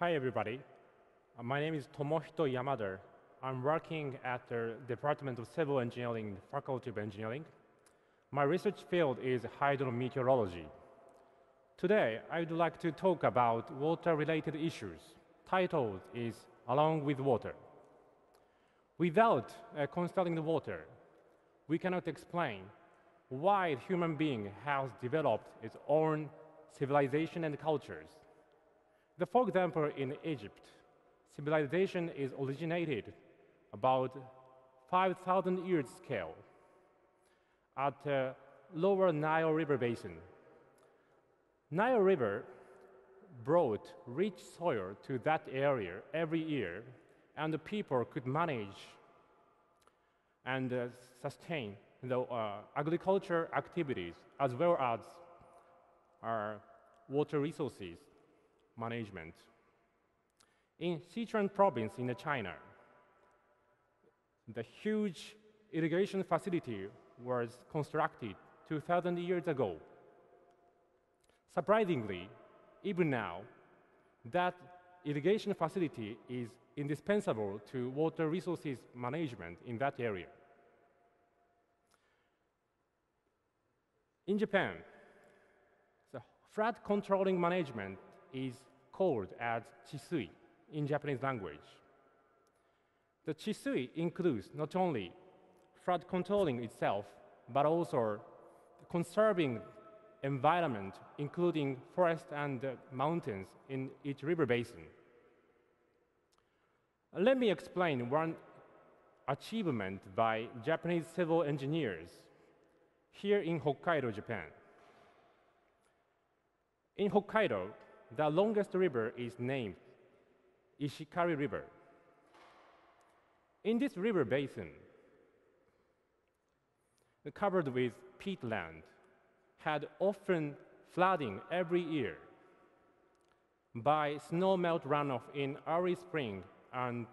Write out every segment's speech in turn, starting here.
Hi, everybody. Uh, my name is Tomohito Yamada. I'm working at the Department of Civil Engineering, Faculty of Engineering. My research field is hydrometeorology. Today, I would like to talk about water-related issues. Title is Along with Water. Without uh, consulting the water, we cannot explain why the human being has developed its own civilization and cultures. The, for example, in Egypt, civilization is originated about 5,000 years scale at the lower Nile River basin. Nile River brought rich soil to that area every year, and the people could manage and uh, sustain the uh, agriculture activities as well as our water resources management. In Sichuan province in China, the huge irrigation facility was constructed 2,000 years ago. Surprisingly, even now, that irrigation facility is indispensable to water resources management in that area. In Japan, the flood controlling management is called as chisui in Japanese language. The chisui includes not only flood controlling itself, but also conserving environment, including forest and uh, mountains in each river basin. Let me explain one achievement by Japanese civil engineers here in Hokkaido, Japan. In Hokkaido, the longest river is named Ishikari River. In this river basin, covered with peatland, had often flooding every year by snowmelt runoff in early spring and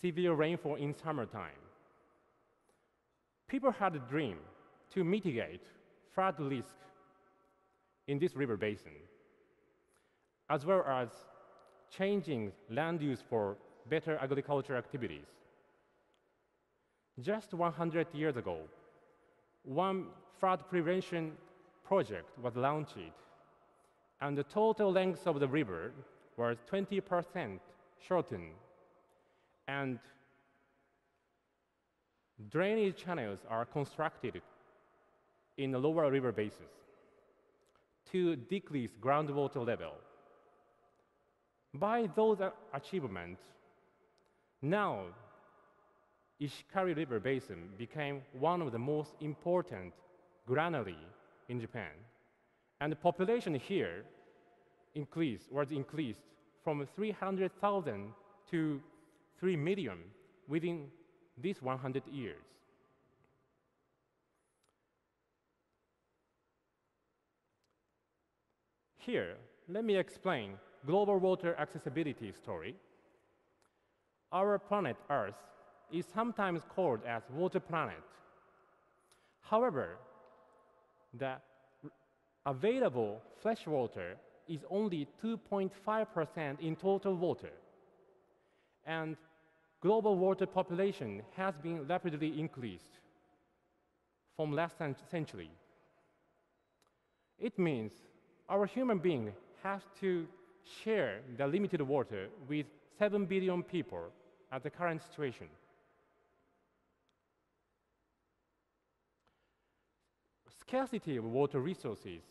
severe rainfall in summertime. People had a dream to mitigate flood risk in this river basin, as well as changing land use for better agriculture activities. Just 100 years ago, one flood prevention project was launched, and the total length of the river was 20% shortened, and drainage channels are constructed in the lower river basins to decrease groundwater level. By those achievements, now Ishikari River Basin became one of the most important granary in Japan. And the population here increased, was increased from 300,000 to 3 million within these 100 years. Here, let me explain global water accessibility story. Our planet Earth is sometimes called as water planet. However, the available fresh water is only 2.5% in total water. And global water population has been rapidly increased from last century. It means our human being has to share the limited water with 7 billion people at the current situation. Scarcity of water resources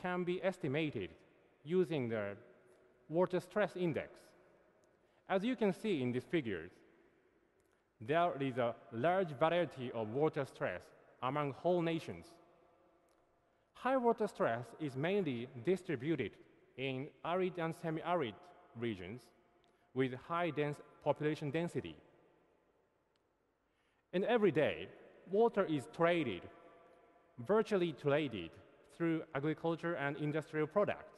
can be estimated using the water stress index. As you can see in these figures, there is a large variety of water stress among whole nations. High water stress is mainly distributed in arid and semi-arid regions with high dense population density. And every day, water is traded, virtually traded, through agriculture and industrial products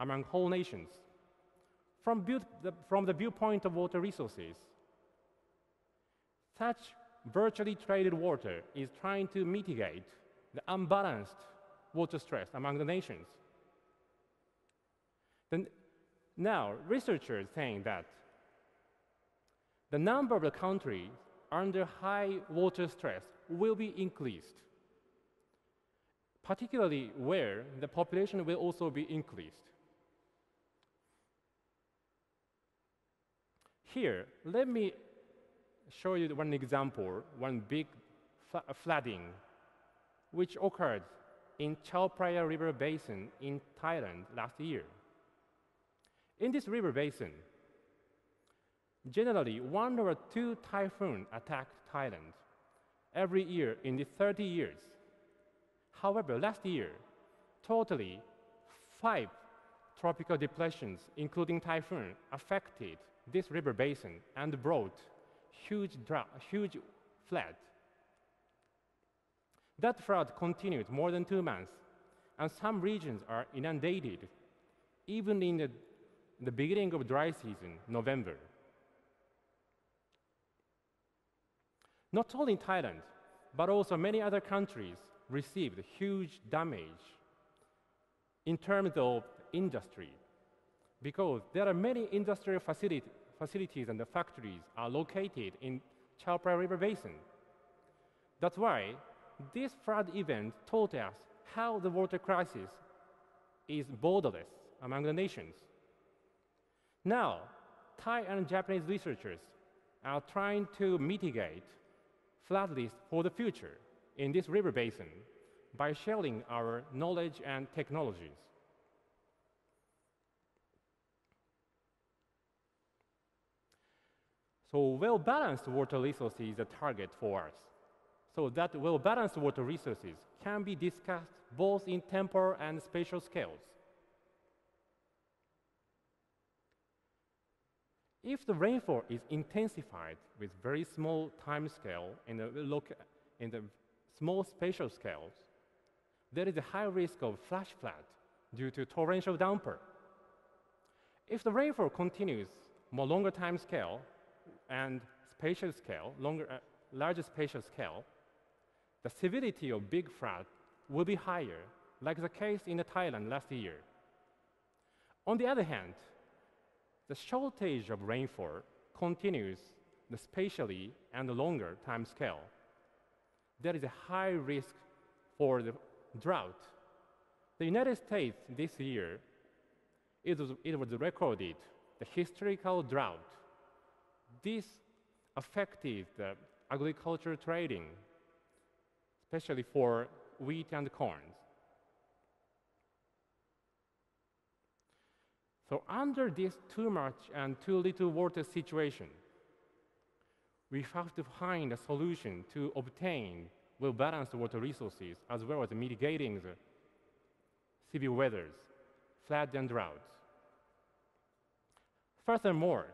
among whole nations. From, the, from the viewpoint of water resources, such virtually traded water is trying to mitigate the unbalanced water stress among the nations. Then, now, researchers saying that the number of the countries under high water stress will be increased, particularly where the population will also be increased. Here, let me show you one example, one big flooding, which occurred in Chao Phraya River Basin in Thailand last year. In this river basin, generally one or two typhoons attacked Thailand every year in the 30 years. However, last year, totally five tropical depressions, including typhoon, affected this river basin and brought huge, drought, huge flood. That flood continued more than two months, and some regions are inundated, even in the, the beginning of dry season, November. Not only Thailand, but also many other countries received huge damage in terms of industry, because there are many industrial facility, facilities and the factories are located in Chao Phraya River Basin. That's why this flood event taught us how the water crisis is borderless among the nations. Now, Thai and Japanese researchers are trying to mitigate flood risk for the future in this river basin by sharing our knowledge and technologies. So well-balanced water resources is a target for us. So that well-balanced water resources can be discussed both in temporal and spatial scales. If the rainfall is intensified with very small time scale and in the small spatial scales, there is a high risk of flash flood due to torrential downpour. If the rainfall continues more longer time scale, and spatial scale, longer, uh, larger spatial scale, the severity of big flood will be higher, like the case in Thailand last year. On the other hand, the shortage of rainfall continues the spatially and the longer time scale. There is a high risk for the drought. The United States this year, it was, it was recorded the historical drought this affected the agriculture trading, especially for wheat and corn. So under this too much and too little water situation, we have to find a solution to obtain well-balanced water resources as well as mitigating the severe weathers, floods and droughts. Furthermore,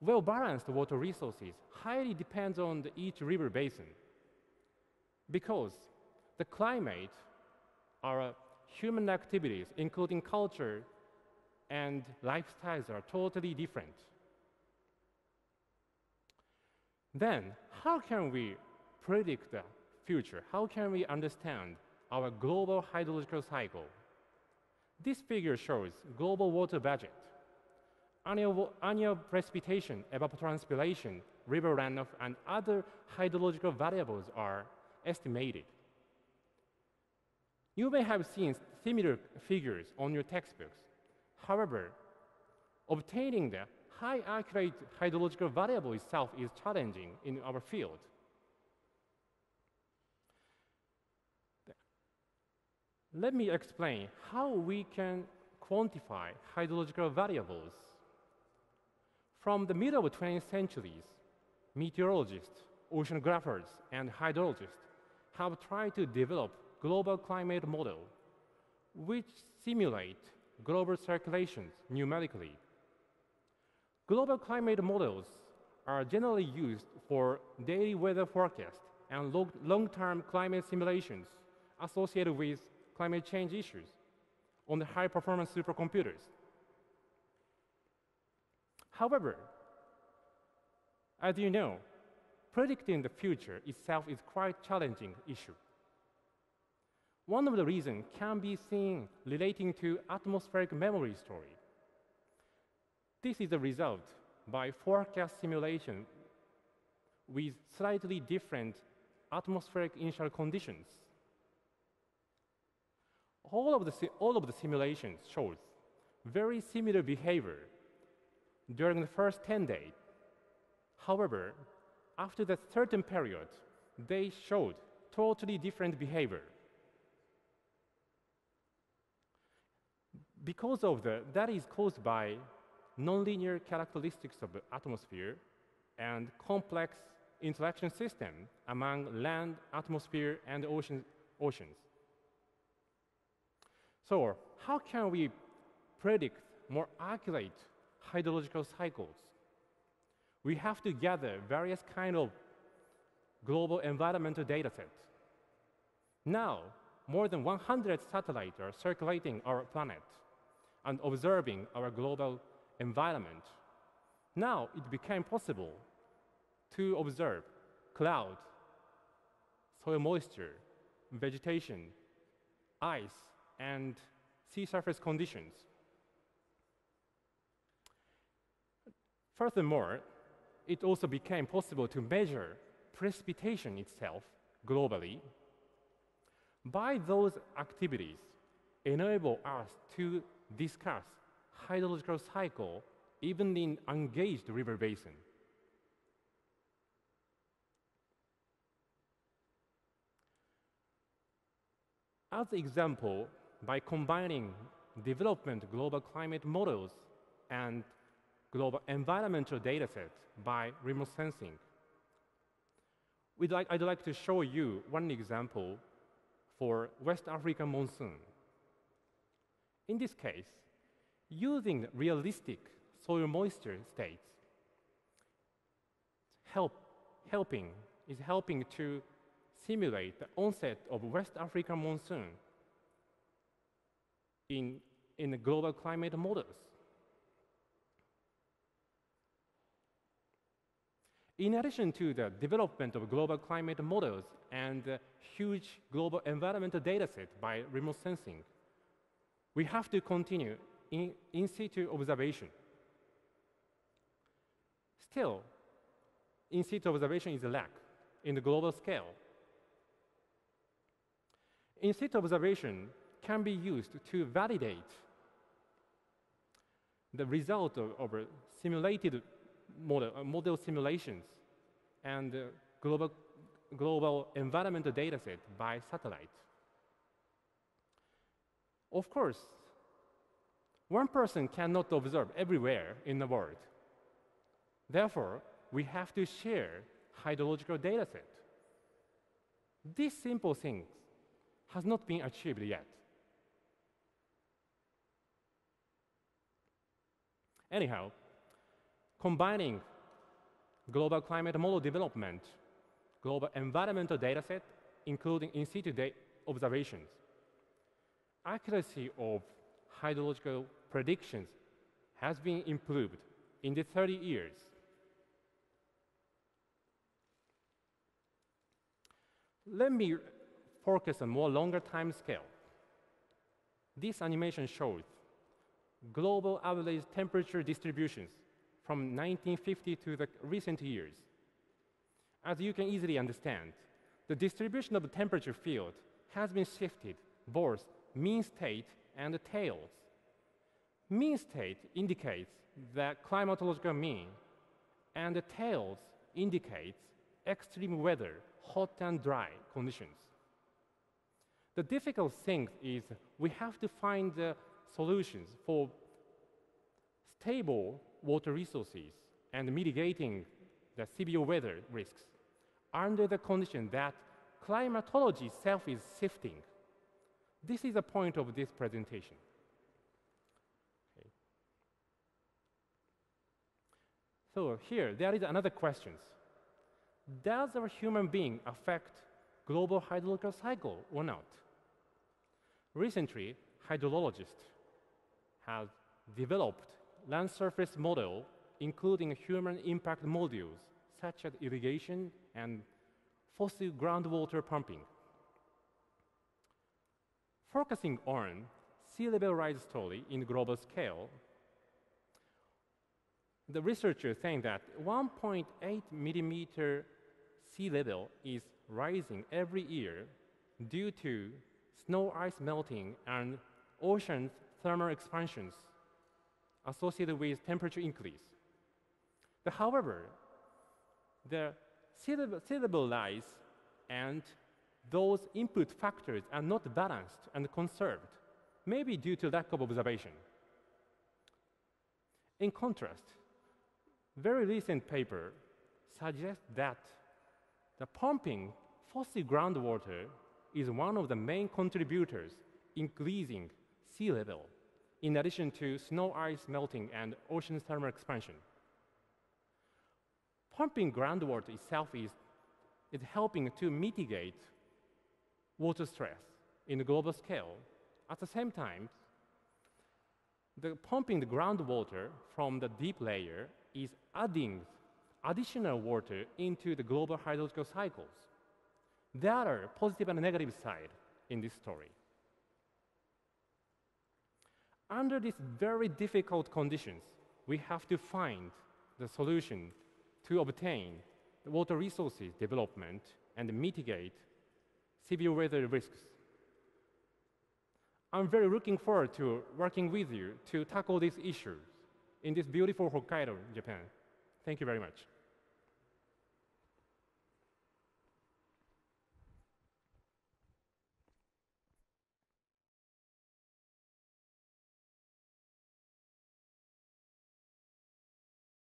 well-balanced water resources highly depends on the, each river basin because the climate, our uh, human activities, including culture and lifestyles, are totally different. Then, how can we predict the future? How can we understand our global hydrological cycle? This figure shows global water budget annual, annual precipitation, evapotranspiration, river runoff, and other hydrological variables are estimated. You may have seen similar figures on your textbooks. However, obtaining the high accurate hydrological variable itself is challenging in our field. Let me explain how we can quantify hydrological variables from the middle of the 20th centuries, meteorologists, oceanographers, and hydrologists have tried to develop global climate model which simulate global circulations numerically. Global climate models are generally used for daily weather forecast and long-term climate simulations associated with climate change issues on the high-performance supercomputers. However, as you know, predicting the future itself is quite challenging issue. One of the reasons can be seen relating to atmospheric memory story. This is a result by forecast simulation with slightly different atmospheric initial conditions. All of the, all of the simulations shows very similar behavior during the first 10 days. However, after the certain period, they showed totally different behavior. Because of the, that is caused by nonlinear characteristics of the atmosphere and complex interaction system among land, atmosphere, and ocean, oceans. So how can we predict more accurate hydrological cycles? We have to gather various kind of global environmental data sets. Now, more than 100 satellites are circulating our planet and observing our global environment. Now it became possible to observe cloud, soil moisture, vegetation, ice, and sea surface conditions. Furthermore, it also became possible to measure precipitation itself globally. By those activities, enable us to discuss hydrological cycle even in engaged river basin. As example, by combining development global climate models and global environmental data sets by remote sensing, like, I'd like to show you one example for West African monsoon. In this case, using realistic soil moisture states help, helping, is helping to simulate the onset of West African monsoon in, in global climate models. In addition to the development of global climate models and huge global environmental data set by remote sensing, we have to continue in, in situ observation. Still, in situ observation is a lack in the global scale. In situ observation can be used to validate the result of, of simulated model, uh, model simulations and uh, global, global environmental data set by satellite. Of course, one person cannot observe everywhere in the world. Therefore, we have to share hydrological data set. This simple thing has not been achieved yet. Anyhow, combining global climate model development, global environmental data set, including in situ observations, accuracy of hydrological predictions has been improved in the 30 years. Let me focus on more longer time scale. This animation shows global average temperature distributions from 1950 to the recent years. As you can easily understand, the distribution of the temperature field has been shifted both mean state and tails. Mean state indicates the climatological mean, and the tails indicates extreme weather, hot and dry conditions. The difficult thing is we have to find the solutions for stable water resources and mitigating the severe weather risks under the condition that climatology itself is shifting. This is the point of this presentation. Okay. So here, there is another question. Does our human being affect global hydrological cycle or not? Recently, hydrologists have developed land surface model including human impact modules such as irrigation and fossil groundwater pumping. focusing on sea level rise story in global scale, the researchers think that 1.8 millimeter sea level is rising every year due to snow ice melting and ocean thermal expansions associated with temperature increase. But however, the sea level, rise and those input factors are not balanced and conserved, maybe due to lack of observation. In contrast, very recent paper suggests that the pumping fossil groundwater is one of the main contributors increasing sea level, in addition to snow ice melting and ocean thermal expansion. Pumping groundwater itself is, is helping to mitigate water stress in the global scale. At the same time, the pumping the groundwater from the deep layer is adding additional water into the global hydrological cycles. There are positive and negative side in this story. Under these very difficult conditions, we have to find the solution to obtain the water resources development and mitigate severe weather risks. I'm very looking forward to working with you to tackle these issues in this beautiful Hokkaido, Japan. Thank you very much.